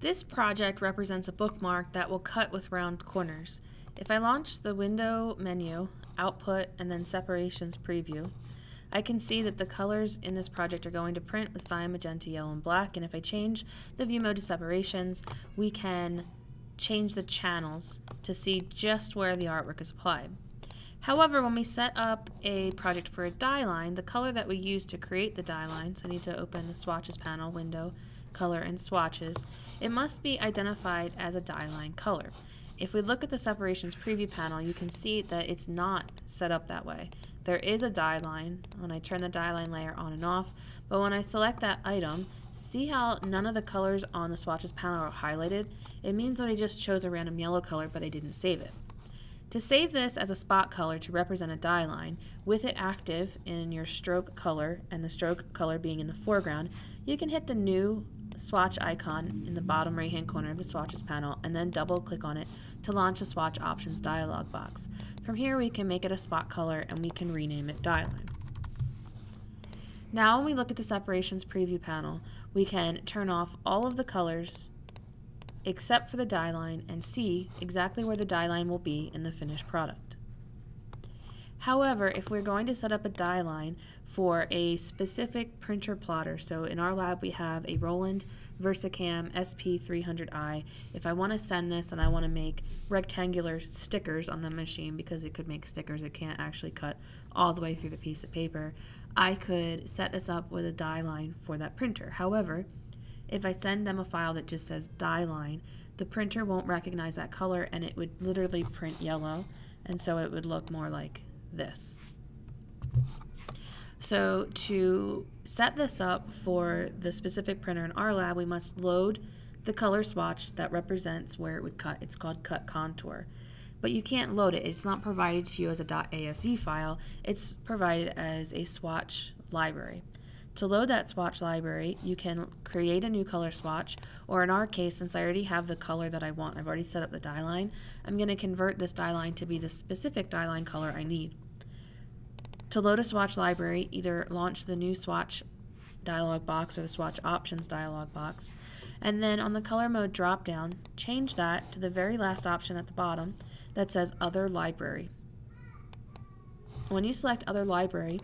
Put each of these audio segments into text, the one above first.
This project represents a bookmark that will cut with round corners. If I launch the window menu, output, and then separations preview, I can see that the colors in this project are going to print with cyan, magenta, yellow, and black. And if I change the view mode to separations, we can change the channels to see just where the artwork is applied. However, when we set up a project for a die line, the color that we use to create the die line, so I need to open the swatches panel, window, color, and swatches, it must be identified as a die line color. If we look at the separations preview panel, you can see that it's not set up that way. There is a die line when I turn the die line layer on and off, but when I select that item, see how none of the colors on the swatches panel are highlighted? It means that I just chose a random yellow color, but I didn't save it. To save this as a spot color to represent a die line, with it active in your stroke color and the stroke color being in the foreground, you can hit the new swatch icon in the bottom right hand corner of the swatches panel and then double click on it to launch a swatch options dialog box. From here we can make it a spot color and we can rename it die line. Now when we look at the separations preview panel, we can turn off all of the colors except for the die line and see exactly where the die line will be in the finished product. However, if we're going to set up a die line for a specific printer plotter, so in our lab we have a Roland VersaCAMM SP300i. If I want to send this and I want to make rectangular stickers on the machine because it could make stickers, it can't actually cut all the way through the piece of paper, I could set this up with a die line for that printer. However, if I send them a file that just says die line, the printer won't recognize that color and it would literally print yellow and so it would look more like this. So to set this up for the specific printer in our lab, we must load the color swatch that represents where it would cut. It's called cut contour. But you can't load it. It's not provided to you as a .ase file. It's provided as a swatch library. To load that swatch library, you can create a new color swatch, or in our case, since I already have the color that I want, I've already set up the die line, I'm going to convert this die line to be the specific die line color I need. To load a swatch library, either launch the new swatch dialog box or the swatch options dialog box, and then on the color mode drop down, change that to the very last option at the bottom that says other library. When you select other library,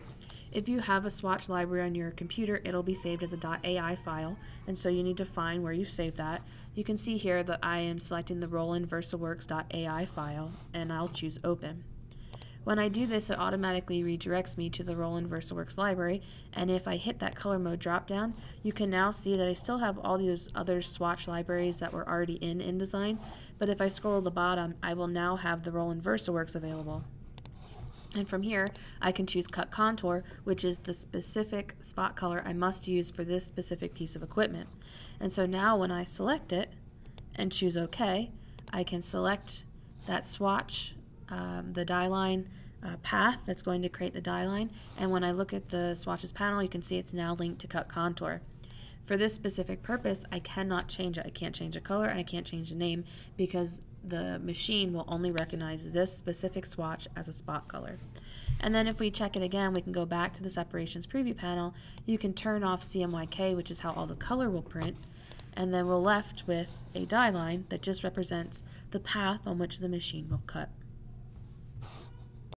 if you have a swatch library on your computer, it'll be saved as a .ai file, and so you need to find where you've saved that. You can see here that I am selecting the Roland VersaWorks.ai file, and I'll choose Open. When I do this, it automatically redirects me to the Roland VersaWorks library, and if I hit that color mode dropdown, you can now see that I still have all these other swatch libraries that were already in InDesign, but if I scroll to the bottom, I will now have the Roland VersaWorks available. And from here, I can choose Cut Contour, which is the specific spot color I must use for this specific piece of equipment. And so now when I select it and choose OK, I can select that swatch, um, the die line uh, path that's going to create the die line. And when I look at the swatches panel, you can see it's now linked to Cut Contour. For this specific purpose, I cannot change it. I can't change the color and I can't change the name because the machine will only recognize this specific swatch as a spot color. And then if we check it again, we can go back to the separations preview panel. You can turn off CMYK, which is how all the color will print, and then we're left with a die line that just represents the path on which the machine will cut.